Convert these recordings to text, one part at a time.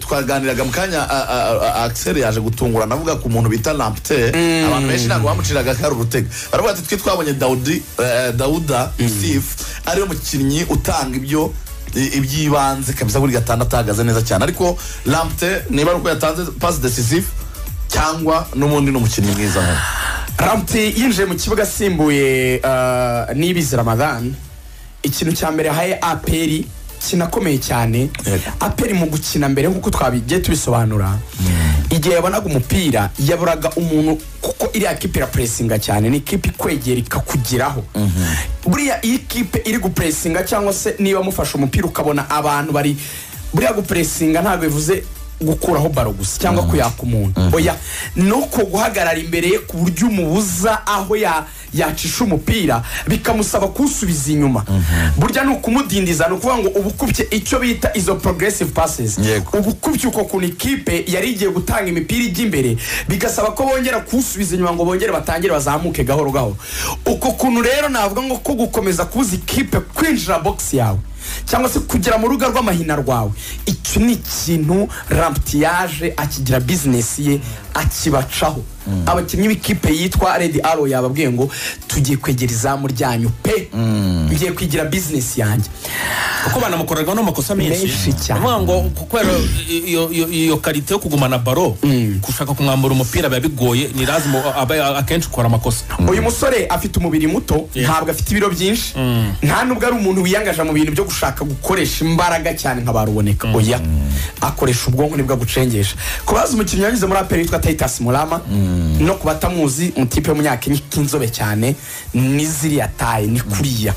twaganiraga mu kanya a- a- a- Axel yaje gutungurana avuga ku muntu bita Lampte. Abantu benshi ntabwo bamuciraga kari urutega baravuga ati twe twabonye Daudi eh, Dauda Yusuf ari we mukinnyi utanga ibyo iby'ibanze kabisa buri gatandatu ahagaze neza cyane. Ariko Lampte niba ari uko yatanze pass decisive cyangwa n'ubundi ni umukinnyi mwiza nk'uwo ramti yinjiye mu kibuga asimbuye uh, nibizi ramadan ikintu cya mbere yahaye aperi kinakomeye cyane. Aperi mu gukina mbere nk'uko twabigiye tubisobanura. Igihe yabonaga umupira yaburaga umuntu kuko iriya kipe irapuresinga cyane ni ikipe ikwegera ikakugeraho buriya iyo ikipe iri gupuresinga cyangwa se niba mufashe umupira ukabona abantu bari buriya gupuresinga ntabwo bivuze gukuraho baro gusa cyangwa kuyaka umuntu. Oya ni uko guhagarara imbere ye ku buryo umubuza aho ya- yacisha umupira bikamusaba kuwusubiza inyuma. Burya ni ukumudindiza ni ukuvuga ngo uba ukubye icyo bita izo progressive passes. Yego. uba ukubye uko kuntu ikipe yari igiye gutanga imipira ijya imbere bigasaba ko bongera kuwusubiza inyuma ngo bongere batangire bazamuke gahoro gahoro. Uko kuntu rero navuga ngo ko gukomeza kubuza ikipe kwinjira box yawe. Cyangwa se kugera mu rubuga rw'amahina rwawe. Icyo ni ikintu ramputi yaje akigira bizinesi ye akibacaho. Abakinnyi b'ikipe yitwa redi aro yababwiye ngo tugiye kwegera izamu ryanyu pe. Ngiye kwigira bizinesi yanjye. Kuko banamukorerwa n'amakosa menshi. Menshi cyane. Bavuga ngo kubera iyo- karite yo kugumana baro gushaka kumwambura umupira biba bigoye ni lazima aba akenshi ukora amakosa. Uyu musore afite umubiri muto ntabwo afite ibiro byinshi. Nta nubwo ari umuntu wiyangaje mu bintu byo gushaka gukoresha imbaraga cyane nka baruboneka. Oya akoresha ubwonko ni bwo agucengesha. Ku bazi umukinnyi wanyuze muri aperi witwa titus murama no ku batamuzi umutipe w'umunyakenya k'inzobe cyane ni ziriya taye ni kuriya.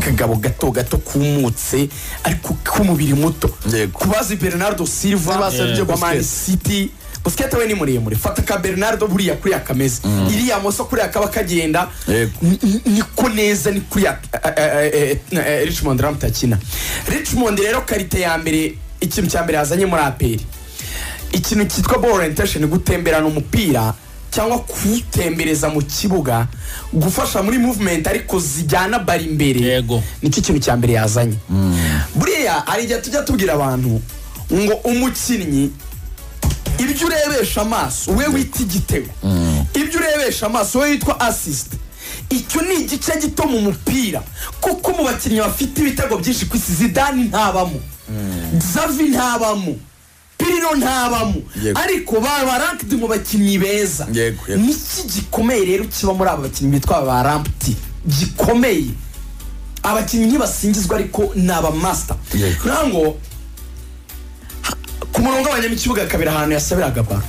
Kagabo gato gato kumutse ariko k'umubiri muto. Yego. ku bazi bernardo silva wa Man Busquets. city busikete we ni muremure. Fata ka bernardo buriya kuriya kameze. Iriya moso kuriya kaba kagenda. Niko neza ni kuriya eh, eh, eh, richmond ramut akina richmond rero karite ya mbere ikintu cya mbere yazanye muri aperi. Ikintu cyitwa ball orientation gutemberana umupira cyangwa kuwutembereza mu kibuga gufasha muri movement ariko zijyana bari imbere. Nicyo kintu cya mbere yazanye? Buriya hari igihe tujya tubwira abantu ngo umukinnyi ibyo urebesha amaso we wita igitego. Ibyo urebesha amaso we witwa assist. Icyo ni igice gito mu mupira kuko mu bakinnyi bafite ibitego byinshi ku isi zidani ntabamo. Zavi ntabamo. Pirino ntabamo ariko baba rankidi mu bakinnyi beza. Niki gikomeye rero kiba muri aba bakinnyi bitwa ba ramputi gikomeye. Abakinnyi ntibasingizwa ariko ni abamasita ntabwo ku murongo w'abanyama ikibuga kabiri ahantu yasabiraga baro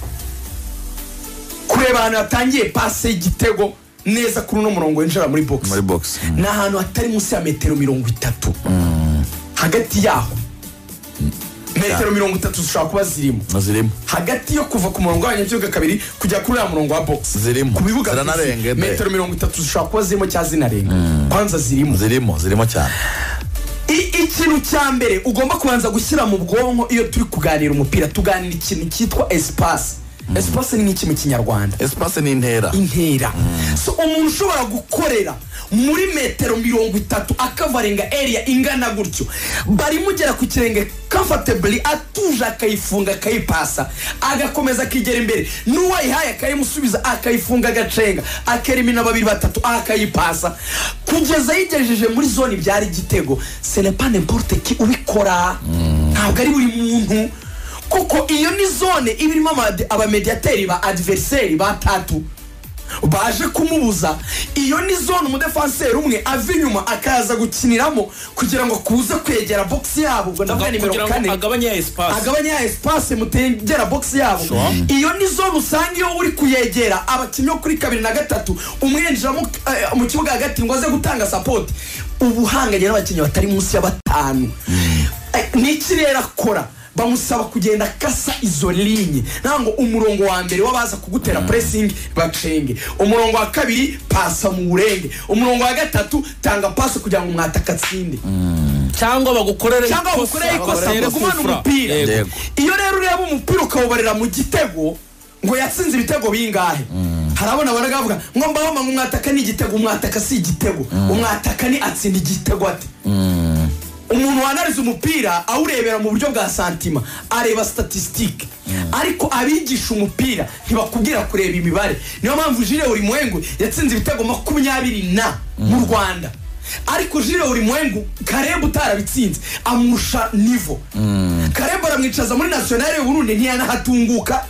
kureba ahantu yatangiye pase y'igitego neza kuri uno murongo winjira muri box. Muri box ni ahantu hatari munsi ya metero mirongo itatu. Hagati yaho. Metero mirongo itatu zishobora kuba zirimo. Zirimo. Hagati yo kuva ku murongo w'abanyagihugu kabiri kujya kuri uriya murongo wa box. Zirimo. ku bibuga metero mirongo itatu zishobora kuba zirimo cyangwa zinarenga. Kwanza zirimo. Zirimo zirimo cyane. Ikintu cya mbere ugomba kubanza gushyira mu bwonko iyo turi kuganira umupira. Tuganira ikintu cyitwa esipasi esipasi ni iki mu kinyarwanda espace ni intera. Intera. So umuntu ushobora gukorera muri metero mirongo itatu akavarenga area ingana gutyo. Bari mugera ku kirenge comfortably atuje akayifunga akayipasa agakomeza akigera imbere. N'uwayihaye akayimusubiza akayifunga agacenga. Akerimina babiri batatu akayipasa. Kugeza yigejeje muri zone byari igitego. Senepa n'importe ki ubikora. Ntabwo ari buri muntu kuko iyo ni zone iba irimo abamediyateri ba adiveriseri batatu baje kumubuza iyo ni zone umudefanseri umwe ava inyuma akaza gukiniramo kugira ngo kuze kwegera bogisi yabo. Ubwo ndavuga nimero kane. agabanye ya esipasi agabanya ya esipase mutegera bogisi yabo. Sure. iyo ni zone usanga iyo uri kuyegera abakinnyi bo kuri kabiri na gatatu umwinjiramo eh, mu kibuga hagati ngo aze gutanga sapoti uba uhanganye n'abakinnyi batari munsi ya batanu. Eh, ni iki rero akora. Bamusaba kugenda akasa izo linye ntabwo umurongo wa mbere w'abaza kugutera puresingi bacenge umurongo wa kabiri pasa mu burenge. Umurongo wa gatatu tanga pasi kugira ngo umwataka atsinde cyangwa bagukorere cyangwa bagukoreye ikosa bagumane umupira. Iyo rero ureba umupira ukawubarira mu gitego ngo yatsinze ibitego bingahe? Harabona baravuga ngo mbahoma ngo umwataka ni igitego umwataka si igitego. Umwataka ni atsinda igitego ate? Umuntu wanariza umupira awurebera mu buryo bwa santima areba statisitike ariko abigisha umupira ntibakubwira kureba imibare. Niyo mpamvu jire urimwengu yatsinze ibitego makumyabiri na mu rwanda. Ariko jire urimwengu karebu utarabitsinze amurusha nivo karebu aramwicaza muri nasiyonari y'uburundi ntiyanahatunguka.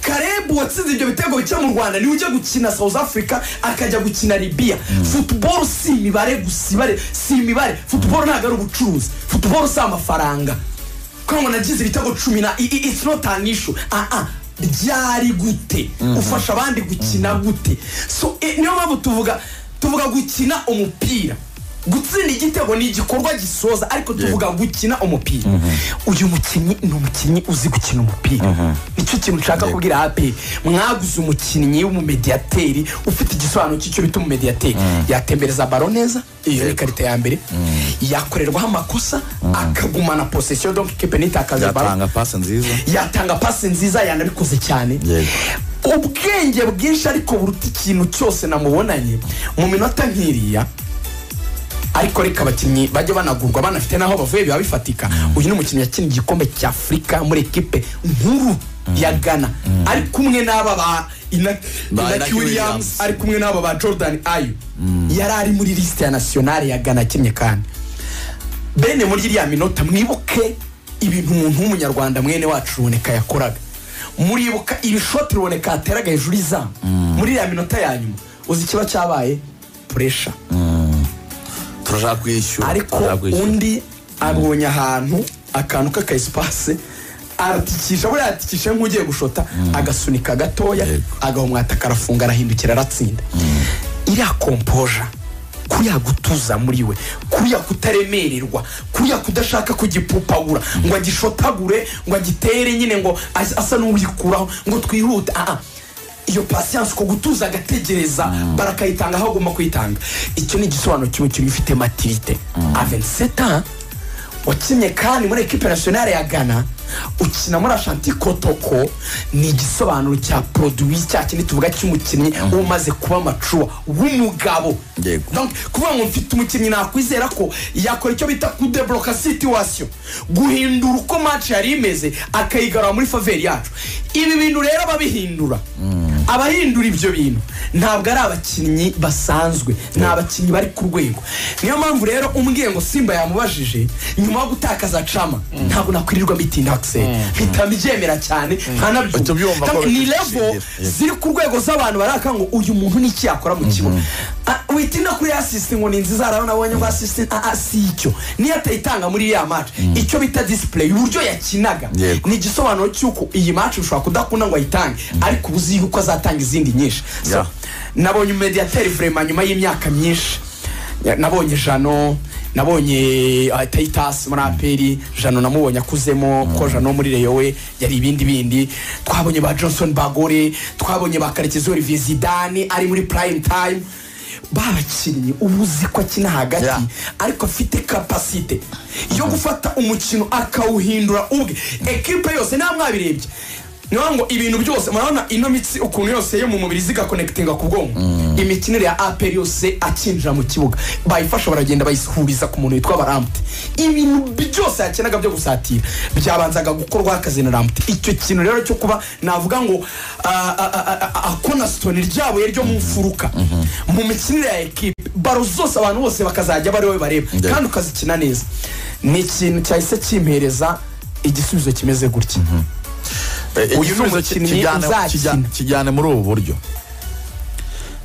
Karebu watsinze ibyo bitego bike mu rwanda. Niwe ujya gukina south africa akajya gukina libiya futuboro si imibare gusa ibare si imibare. Futuboro ntabwo ari ubucuruzi. Futuboro si amafaranga. Kuko ngo nagize ibitego cumi na it's not an issue. Ah ah byari gute? Ufasha abandi gukina gute? So eh, niyo mpamvu tuvuga tuvuga gukina umupira. Gutsinda igitego ni igikorwa gisoza ariko tuvuga gukina umupira. Uyu mukinnyi ni umukinnyi uzi gukina umupira. Nicyo kintu nshaka kubwira ape mwaguze umukinnyi w'umumediyateri ufite igisobanuro cy'icyo bita umumediyateri yatembereza baro neza iyo ni karita ya mbere. Yakorerwaho amakosa akagumana posesiyo donc ikipe ntitakaze baro yatanga pasi nziza. yatanga pasi nziza yanabikoze cyane. Ubwenge bwinshi ariko buruta ikintu cyose namubonanye. Mu minota nk'iriya ariko reka abakinnyi bajye banagurwa banafite n'aho bavuye biba bifatika. Uyu ni umukinnyi yakinnye igikombe cya afurika muri ekipe nkuru ya ghana. Ari kumwe n'aba ba Ina- Ba inaki williams ari kumwe n'aba ba jordan ayu yari ari muri lisite ya nasiyonari ya ghana akinnye kandi. Bene muri iriya minota mwibuke ibintu umuntu w'umunyarwanda mwene wacu ruboneka yakoraga. Muribuka iri shoti ruboneka yateraga hejuru y'izamu muri iriya minota ya nyuma uzi ikiba cyabaye? Puresha turashaka kwishyura. Ariko undi abonye ahantu akantu k'akaesipase aratikisha buriya yatikisha nk'ugiye gushota agasunika gatoya agahumwata karafunga arahindukira aratsinda. Iriya kompoja kuriya gutuza muri we kuriya kutaremererwa kuriya kudashaka kugipupagura ngo agishotagure ngo agitere nyine ngo as- asa n'uwikuraho ngo twihute ah, ah. Iyo pasiyanse uko gutuza agategereza barakayitanga aho agomba kuyitanga icyo ni igisobanuro cy'umukinnyi ufite matirite avenseta wakinnye kandi muri ekipe nasiyonari ya ghana ukina muri ashanti kotoko ni igisobanuro cya poroduwi cya kindi tuvuga cy'umukinnyi uba umaze kuba macuwa w'umugabo. Kuvuga ngo mfite umukinnyi nakwizera ko yakora icyo bita kudebloka situwasiyo guhindura uko match yari imeze akayigarura muri faveri yacu. Ibi bintu rero ababihindura. Abahindura ibyo bintu. Ntabwo ari abakinnyi basanzwe ni abakinnyi bari ku rwego. Niyo mpamvu rero umbwiye ngo simba yamubajije nyuma yo gutakaza cama ntabwo nakwirirwa mbitinda akiseri mpita mbyemera cyane nkanabyumva ni bishingira. ziri ku rwego z'abantu baraka ngo uyu muntu ni iki yakora mu kibuga. Ah, witinda kuri asisiti ngo ni nziza haraho nabonye ngo asisiti si icyo. Niyo atayitanga muri iriya match. Icyo bita display uburyo yakinaga. Ni igisobanuro cy'uko iyi match ushobora kudakunda ngo ayitange. Ariko uba uzi yuko azatanga izindi nyinshi. Nabonye umediyateri vrema nyuma y'imyaka myinshi. Nabonye jano nabonye uh, tayitasi muri aperi jano namubonye akuzemo ko jano muri reyo we yari ibindi bindi. Twabonye ba johnson bagore twabonye ba karekezi olivier zidane ari muri prime time. Babakinnyi uba uzi ko akina hagati ariko afite kapasite yo gufata umukino akawuhindura ubwe. Ekipe yose nta mwabirebye. Niyo ngo ibintu byose murabona ino mitsi ukuntu yose yo mu mubiri zigakonekitinga ku bwonko. Imikinire ya aperi yose akinjira mu kibuga. Bayifasha baragenda bayihuriza ku muntu witwa baramute ibintu byose yakinaga byo gusatira. Byabanzaga gukorwaho akazi na ramute icyo kintu rero cyo kuba navuga ngo akonasitoni ryabuye ryo mu mfuruka. Mu mikinire ya ekipe baro zose abantu bose bakazajya bari we bareba. Kandi ukazikina neza. Ni ikintu cyahise kimpereza igisubizo kimeze gutya. Eh, Uyu ni umukinnyi uzakina. kijya- kijyane muri ubu buryo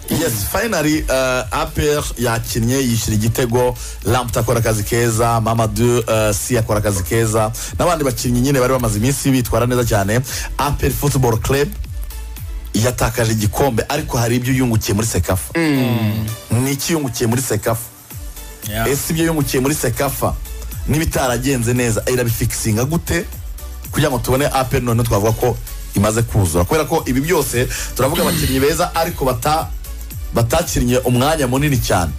yes finally uh, apr yakinnye yishyura igitego lampt akora akazi keza mamadu si akora akazi keza n'abandi bakinnyi nyine bari bamaze iminsi bitwara neza cyane apr football club. Yatakaje igikombe ariko hari ibyo yungukiye muri sekafa ni iki yungukiye muri sekafa ese ibyo yungukiye muri sekafa n'ibitaragenze neza irabifikisinga gute kugira ngo tubone apel none twavuga ko imaze kuzura. Kubera ko ibi byose turavuga abakinnyi beza ariko bata batakinnye umwanya munini cyane.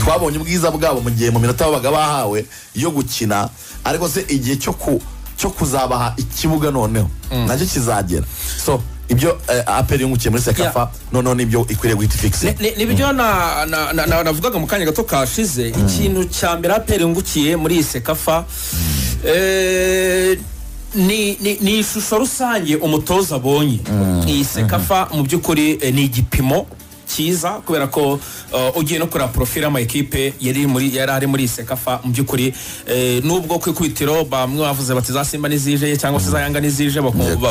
Twabonye ubwiza bwabo mu gihe mu minota babaga bahawe yo gukina ariko se igihe cyo ku cyo kuzabaha ikibuga noneho na cyo kizagera. So ibyo eh, aperi yungukiye muri sekafa noneho ni byo ikwiriye guhita ifikise Ni- ni- ni byo na- na- na- na- navugaga mu kanya gato kashize. Ikintu cya mbere aperi yungukiye muri iyi sekafa eh, ni ni- ni ishusho rusange umutoza abonye. Iyi sekafa mu by'ukuri eh, ni igipimo. Cyiza kubera ko uh, ugiye no kureba porofile y'amakipe yari ari muri sekafa mu by'ukuri eh, nubwo ku ikubitiro bamwe bavuze bati za simba n'izije cyangwa se za yanga n'izije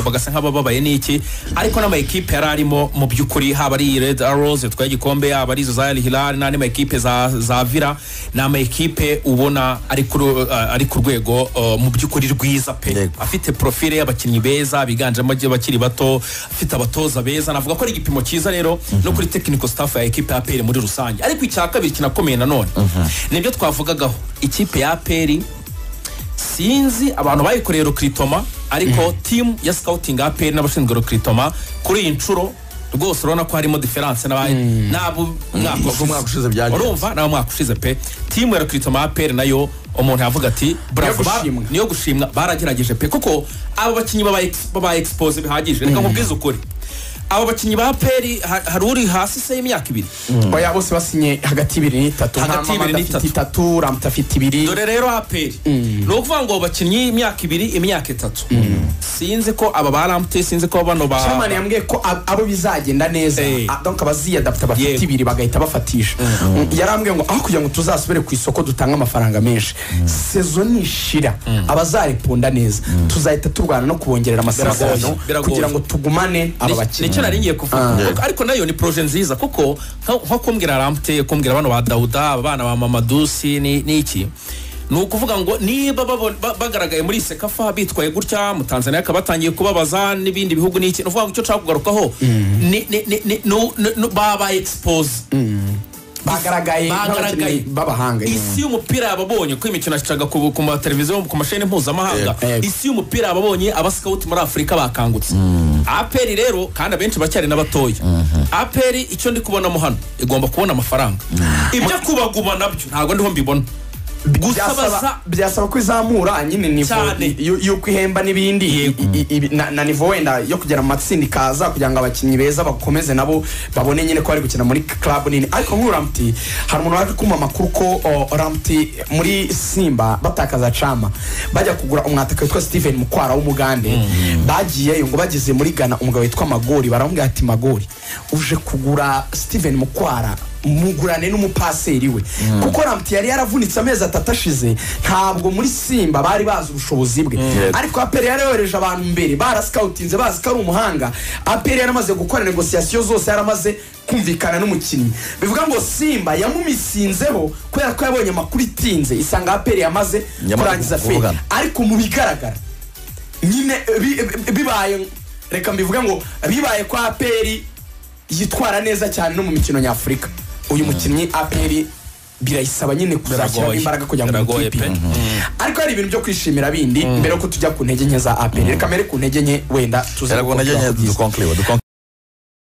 bagasa nk'abababaye n'iki ariko n'amakipe yari arimo mu by'ukuri haba ari red arrows yatwaye igikombe yaba ari izo za Hilal n'andi makipe za, za vira ni amakipe ubona ari ku ru- uh, ari ku rwego mu by'ukuri rwiza pe. Afite profile y'abakinnyi beza biganjemo abakiri bato afite abatoza beza navuga ko ari igipimo cyiza rero no kuri technical staff ya ekipe ya APR muri rusange. Ariko icya kabiri kinakomeye nanone nibyo twavugagaho ikipe ya APR sinzi abantu bayikoreye rukritoma ariko timu ya scouting ya APR n'abashinzwe rukritoma kuri iyi nshuro rwose urabona ko harimo diferanse n'abaye nabo mwaka umwaka ushize urumva? Nawe umwaka ushize pe. Timu ya rukritoma ya APR nayo umuntu yavuga ati bravo niyo gushimwa. Baragerageje pe. Kuko abo bakinnyi baba ex- baba expose bihagije. Reka nkubwize ukuri abo bakinnyi ba peri ha- hari uri hasi se y'imyaka ibiri? Oya bose basinye hagati y'ibiri n'itatu. Hagati y'ibiri n'itatu. itatu ramuta afite ibiri. Dore rero aperi ni ukuvuga ngo bakinnyi imyaka ibiri imyaka itatu. Sinzi ko aba ba ramute sinzi ko bano ba chairman yambwiye ko ab- abo bizagenda neza. Eh. Donc abaziyadapta bafite ibiri bagahita bafatisha. Yarambwiye ngo aho kugira ngo tuzasubire ku isoko dutange amafaranga menshi. Sezo nishira. Abazareponda neza. Tuzahita turwana no kubongerera amasezerano kugira ngo tugumane aba bakinnyi ni cyo nari ngiye kuvuga. Kuko- ariko na yo ni proje nziza kuko nko kumbwira ramute kumbwira bano ba dawuda aba bana ba mamadusi ni ni iki? Ni ukuvuga ngo niba ba- bagaragaye muri sekafa bitwaye gutya mu tanzania akaba batangiye kubabaza n'ibindi bihugu n'iki ni ukuvuga ngo icyo nshaka kugarukaho ni- ni- ni- ni- bagaragaye b'abahanga isi y'umupira yababonye ko imikino yacaga ku mateleviziyo ku masheni mpuzamahanga. Isi y'umupira yababonye abasikawuti muri afurika bakangutse. Aperi rero kandi abenshi bacyari n'abatoya. Aperi icyo ndi kubonamo hano igomba kubona amafaranga. Ibyo kubaguma na byo ntabwo ndiho mbibona. Byasaba ko izamura nyine nivo Cyane. y- y- y'uko ihemba n'ibindi na nivo wenda yo kugera mu matsinda ikaza kugira ngo abakinnyi beza bakomeze nabo babone nyine ko bari gukina muri club nini. Ariko nk'uyu ramuti hari umuntu waje kumpa amakuru ko ramuti muri simba batakaza cama bajya kugura umwataka witwa steven mukwara w'umugande. Bagiyeyo ngo bageze muri ghana umugabo witwa magori baramubwira ati magori uje kugura steven mukwara mugurane n'umupaseri we. Kuko ramuti yari yaravunitse amezi atatu ashize ntabwo muri simba bari bazi ubushobozi bwe. Yego. ariko aperi yari yohereje abantu mbere barasikawutinze bazi ko ari umuhanga. Aperi yaramaze gukora negosiyasiyo zose yaramaze kumvikana n'umukinnyi. Bivuga ngo simba yamumisinzeho kubera ko yabonye amakuru itinze. Isanga aperi yamaze kurangiza feri ariko mu bigaragara nyine bi- bi- bibaye reka mbivuge ngo bibaye ko aperi yitwara neza cyane no mu mikino nyafurika. Uyu mukinnyi aperi birayisaba nyine kuzashyiramo imbaraga kugira ngo Biragoye ikipe ariko hari ibintu byo kwishimira bindi mbere yuko tujya ku ntege nke za aperi reka mbere ku ntege nke wenda tuze